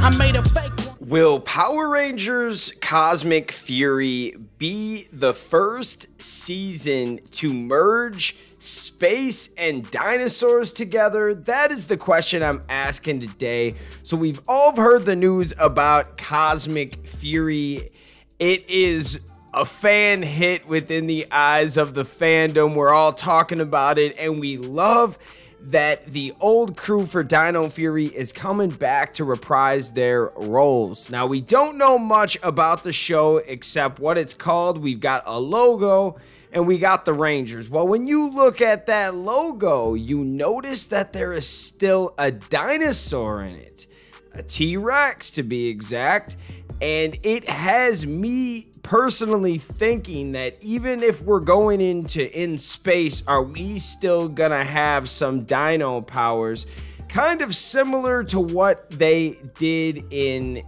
I made a fake one. Will Power Rangers Cosmic Fury be the first season to merge space and dinosaurs together? That is the question I'm asking today. So, we've all heard the news about Cosmic Fury. It is a fan hit within the eyes of the fandom. We're all talking about it, and we love that the old crew for Dino Fury is coming back to reprise their roles. Now, we don't know much about the show except what it's called. We've got a logo and we got the Rangers. Well, when you look at that logo, you notice that there is still a dinosaur in it, a T Rex to be exact. And it has me personally thinking that even if we're going into in space, are we still gonna have some dino powers? Kind of similar to what they did in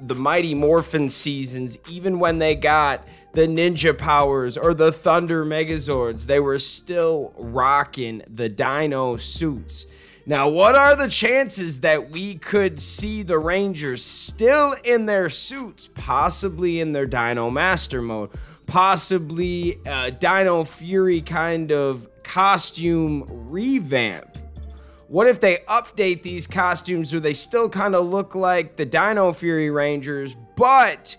the Mighty Morphin seasons, even when they got the ninja powers or the Thunder Megazords, they were still rocking the dino suits. Now, what are the chances that we could see the Rangers still in their suits, possibly in their Dino Master mode, possibly a Dino Fury kind of costume revamp? What if they update these costumes so they still kind of look like the Dino Fury Rangers, but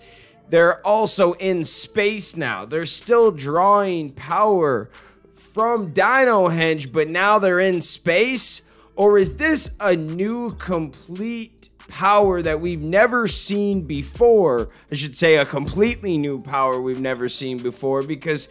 they're also in space now? They're still drawing power from Dino Henge, but now they're in space? Or is this a new complete power that we've never seen before? I should say a completely new power we've never seen before because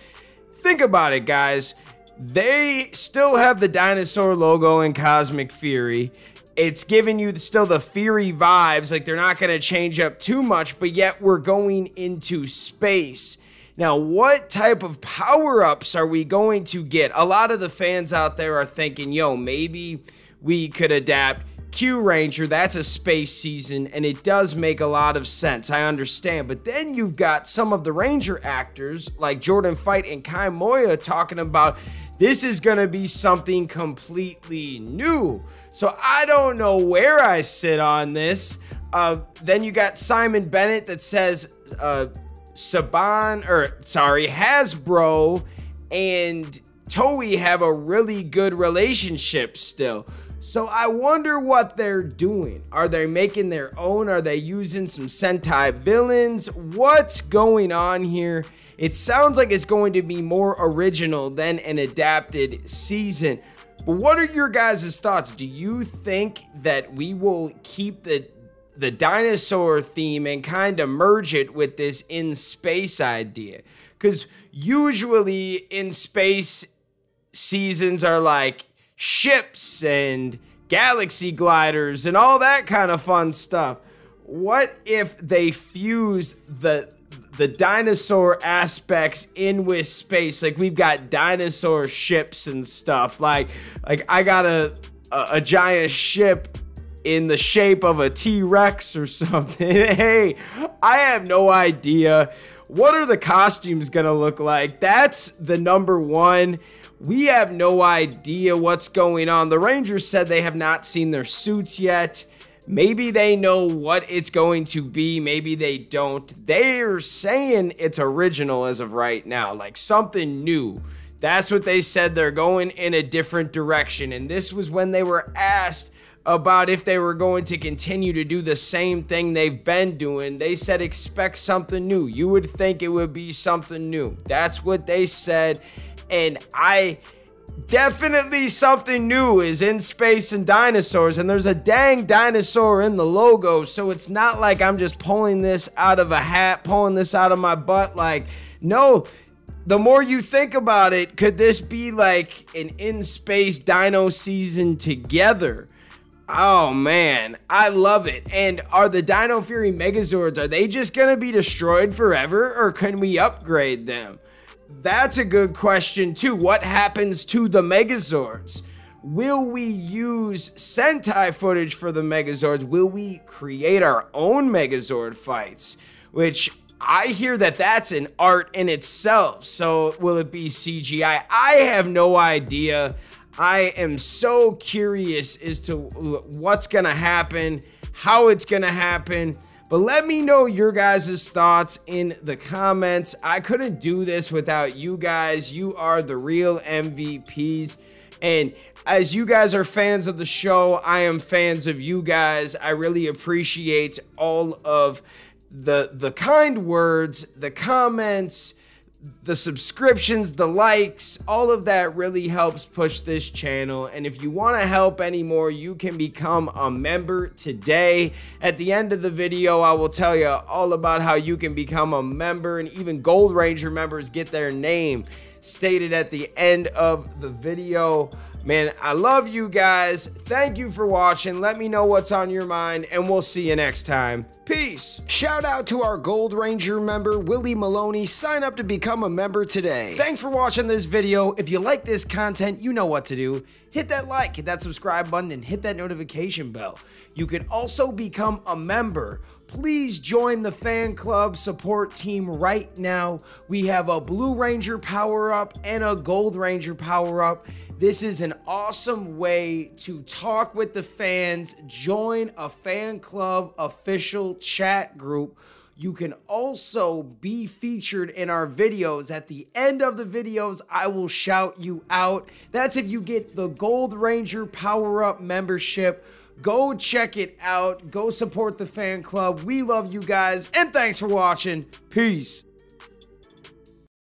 think about it, guys. They still have the dinosaur logo in Cosmic Fury. It's giving you still the Fury vibes, like they're not going to change up too much, but yet we're going into space. Now, what type of power ups are we going to get? A lot of the fans out there are thinking, yo, maybe we could adapt Kyuranger, That's a space season, and it does make a lot of sense. I understand. But then you've got some of the Ranger actors like Jordon Fite and Kai Moya talking about this is going to be something completely new. So I don't know where I sit on this. Uh, then you got Simon Bennett that says uh, Saban, or sorry, Hasbro and Toei have a really good relationship still. So I wonder what they're doing. Are they making their own? Are they using some Sentai villains? What's going on here? It sounds like it's going to be more original than an adapted season. But what are your guys' thoughts? Do you think that we will keep the the dinosaur theme and kind of merge it with this in space idea? Because usually in space seasons are like ships and galaxy gliders and all that kind of fun stuff. What if they fuse the the dinosaur aspects in with space? Like we've got dinosaur ships and stuff. Like like I got a a, a giant ship in the shape of a T-Rex or something. hey, I have no idea. What are the costumes gonna look like? That's the number one we have no idea what's going on. The Rangers said they have not seen their suits yet. Maybe they know what it's going to be, maybe they don't. They're saying it's original as of right now, like something new. That's what they said. They're going in a different direction. And this was when they were asked about if they were going to continue to do the same thing they've been doing. They said, expect something new. You would think it would be something new. That's what they said and I definitely something new is in space and dinosaurs and there's a dang dinosaur in the logo so it's not like i'm just pulling this out of a hat pulling this out of my butt like no the more you think about it could this be like an in space dino season together Oh man, I love it. And are the Dino Fury Megazords are they just going to be destroyed forever or can we upgrade them? That's a good question too. What happens to the Megazords? Will we use Sentai footage for the Megazords? Will we create our own Megazord fights? Which I hear that that's an art in itself. So will it be CGI? I have no idea. I am so curious as to what's going to happen, how it's going to happen. But let me know your guys' thoughts in the comments. I couldn't do this without you guys. You are the real MVPs. And as you guys are fans of the show, I am fans of you guys. I really appreciate all of the the kind words, the comments, the subscriptions, the likes, all of that really helps push this channel. And if you want to help anymore, you can become a member today. At the end of the video, I will tell you all about how you can become a member and even Gold Ranger members get their name stated at the end of the video. Man, I love you guys. Thank you for watching. Let me know what's on your mind, and we'll see you next time. Peace. Shout out to our Gold Ranger member, Willie Maloney. Sign up to become a member today. Thanks for watching this video. If you like this content, you know what to do. Hit that like, hit that subscribe button, and hit that notification bell. You can also become a member please join the fan club support team right now. We have a Blue Ranger power up and a Gold Ranger power up. This is an awesome way to talk with the fans, join a fan club official chat group. You can also be featured in our videos. At the end of the videos, I will shout you out. That's if you get the Gold Ranger Power Up membership Go check it out. Go support the fan club. We love you guys. And thanks for watching. Peace.